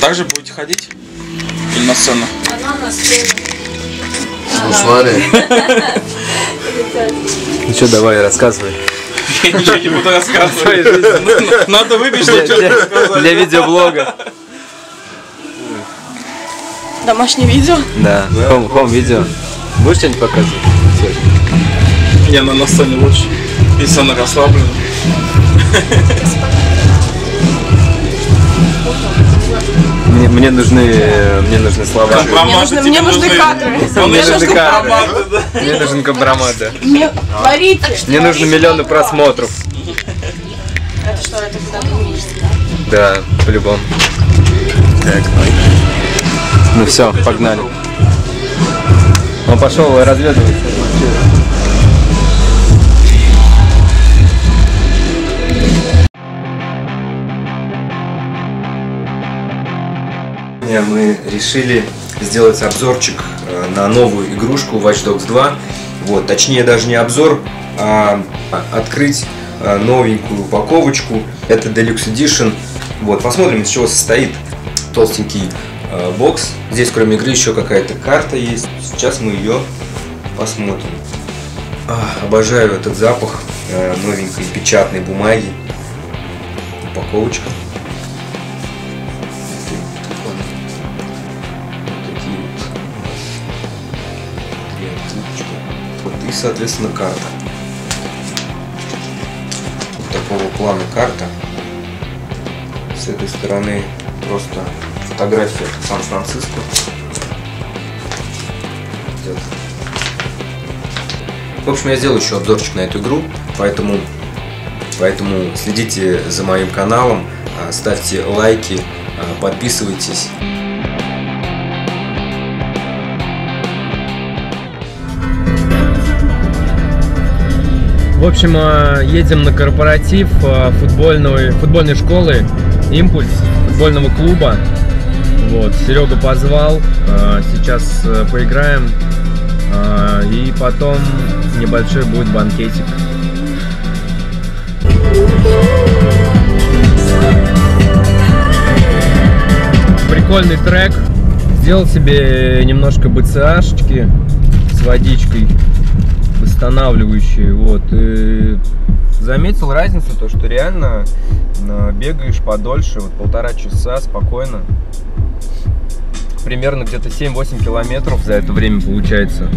также будете ходить? Или на сцену? Она на сцене. Ну, смотри. Ну что, давай, рассказывай. Я ничего не буду рассказывать. Надо чтобы Для, видеоблога. Домашнее видео. Да, хом, хом видео. Будешь что-нибудь показывать? Я на, на сцене лучше. Она расслаблена. Мне, мне нужны, мне нужны слова. Компроматы нужны- мне нужны кадры. Мне нужны нужны да. Мне нужен компромат, да. Не говорите. Мне нужно миллионы просмотров. Это что, это куда? Да, по-любому. Так. Ну все, погнали. Он пошел разведывать. Решили сделать обзорчик э, на новую игрушку Watch Dogs 2. Вот, точнее даже не обзор, а открыть э, новенькую упаковочку. Это Deluxe Edition. Вот, посмотрим, из чего состоит толстенький э, бокс. Здесь кроме игры еще какая-то карта есть. Сейчас мы ее посмотрим. А, обожаю этот запах э, новенькой печатной бумаги. Упаковочка. Открыточки. Вот и, соответственно, карта. Вот такого плана карта. С этой стороны просто фотография Сан-Франциско. В общем, я сделаю еще обзорчик на эту игру, поэтому, поэтому следите за моим каналом, а, ставьте лайки, а, подписывайтесь. В общем, а, едем на корпоратив а, футбольной, футбольной школы «Импульс», футбольного клуба. Вот, Серега позвал, а, сейчас поиграем, и потом небольшой будет банкетик. Прикольный трек. Сделал себе немножко БЦАшечки с водичкой восстанавливающие. Вот. И заметил разницу, то что реально э, бегаешь подольше, вот полтора часа спокойно. Примерно где-то 7-8 километров за это время получается.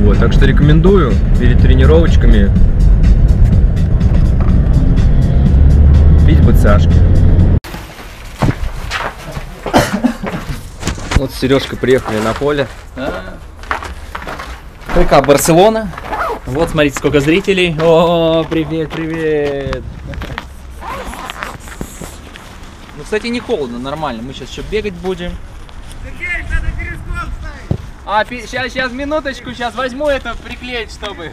Вот, так что рекомендую перед тренировочками пить БЦАшки. Вот с Сережкой приехали на поле. ПК Барселона. Вот, смотрите, сколько зрителей. О, привет, привет. Ну, кстати, не холодно, нормально. Мы сейчас еще бегать будем. А, сейчас, сейчас, минуточку, сейчас возьму это приклеить, чтобы...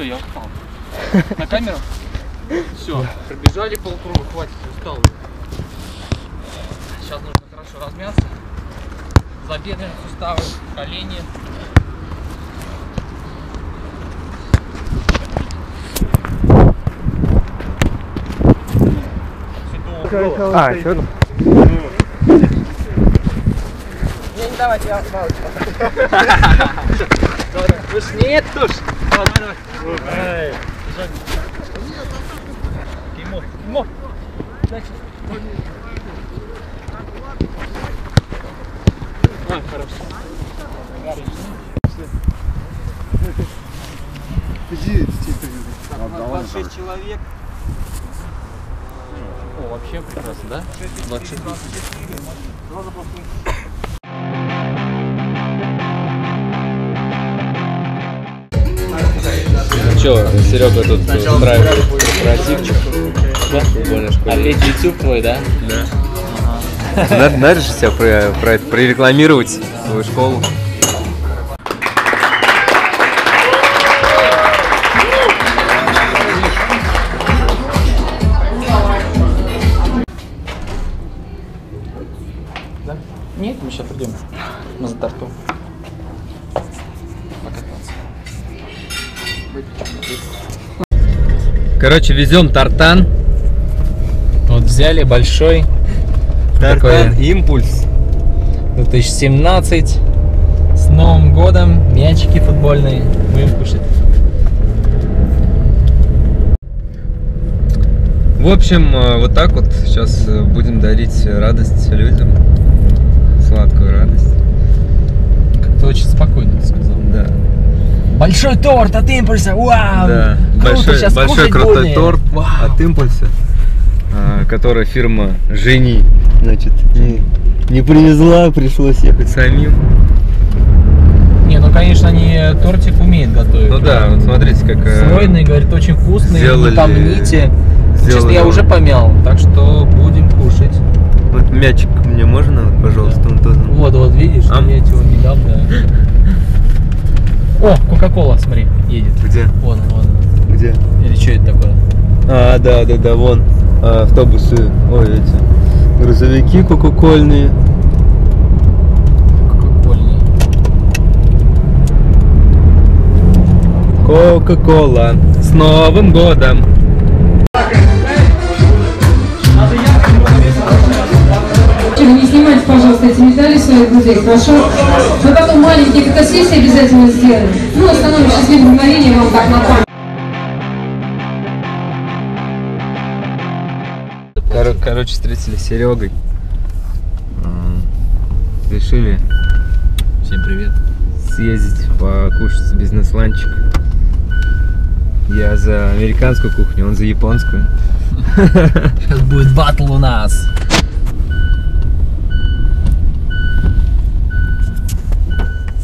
Все, я устал. На камеру? Все, пробежали полкруга, хватит, устал. Сейчас нужно хорошо размяться. Забедренные суставы, колени. А, еще? Давайте, я Уж нет уж. Давай, давай, Тимур. Дальше. А, хорошо. У нас 26 человек. О, вообще прекрасно, да? 26. Че, Серега тут устраивает корпоративчик да? в футбольной школе. Опять YouTube твой, да? Надо, надо же себя про, про это прорекламировать, свою школу. Сейчас придем. Мы за тортом. Короче, везем тартан. Вот взяли большой Тартан Такой- импульс. 2017. С Новым годом. Мячики футбольные. Будем кушать. В общем, э, вот так вот сейчас э, будем дарить радость людям. Сладкую радость. Как-то очень спокойно сказал. Да. Большой торт от импульса. Вау! Да. Круто, большой щас большой крутой будем. торт Вау. от импульса, а, который фирма Жени, значит, не, не привезла, пришлось ехать самим. Не, ну конечно, они тортик умеют готовить. Ну да, вот смотрите, как э, Слойный, говорит, очень вкусный. сделали- Не помните. Честно, я уже помял, так что будем кушать. Вот мячик мне можно, пожалуйста, он тоже. Вот, вот, видишь, А? я тебе не да. О, Кока-Кола, смотри, едет. Где? Вон он, вон он. Где? Или что это такое? А, да, да, да, вон а, автобусы, ой, эти грузовики кока-кольные. Кока-кольный. Кока-кола. С Новым годом! Не снимайте, пожалуйста, эти своих друзей, хорошо? Мы потом маленькие фотосессии обязательно сделаем. Ну, остановим счастливое мгновение вам так на память. Кор- короче, встретили с Серегой. Решили Всем привет. съездить покушать бизнес-ланчик. Я за американскую кухню, он за японскую. Сейчас будет батл у нас.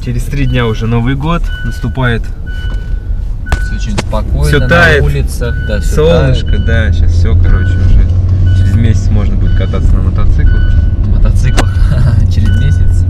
Через три дня уже Новый год наступает. Все очень спокойно все на тает. на улицах. Да, все Солнышко, тает. да, сейчас все, короче, уже через месяц можно будет кататься на мотоциклах. На мотоциклах через месяц.